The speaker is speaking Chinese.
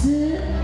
十